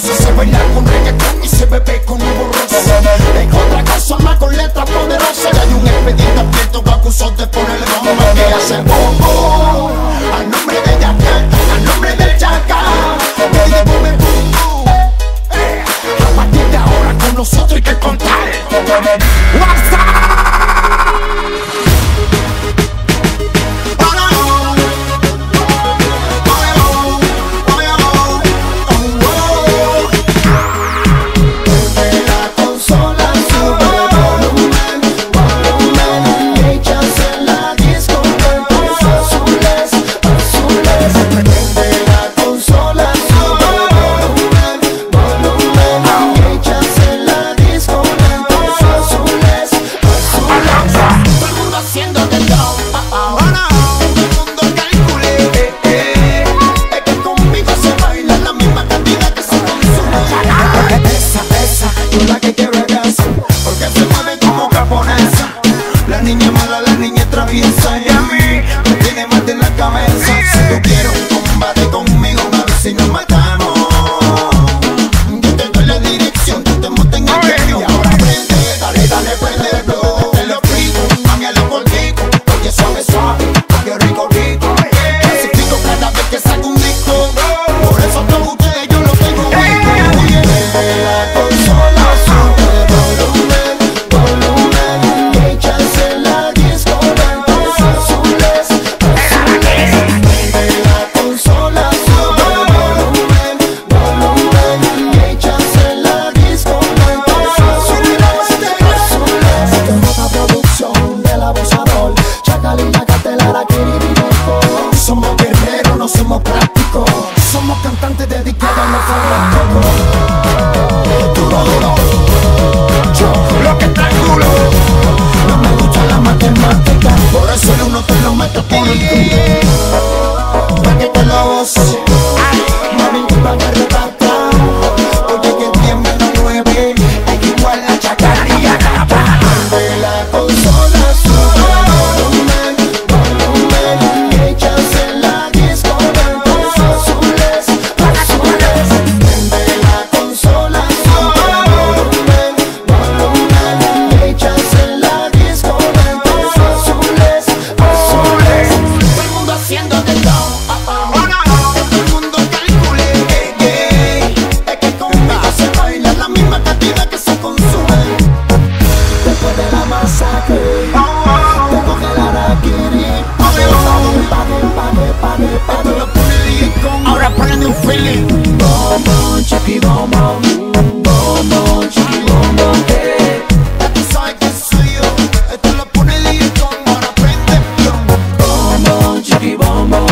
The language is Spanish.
Se baila con reggaetón y se bebe con un borroso En otra casa más con letras poderosas hay un expediente abierto que acusó de ponerle bomba. Que hace bombo al nombre de Yacal, al nombre del Chacal Que de boom, boom. Eh, eh, a partir de ahora con nosotros hay que contar. I'm a mama. feeling. Boom boom, chicky boom boom, boom boom, chicky sabes que eh. soy yo. Esto lo pone el para prende. Boom boom, chicky boom boom.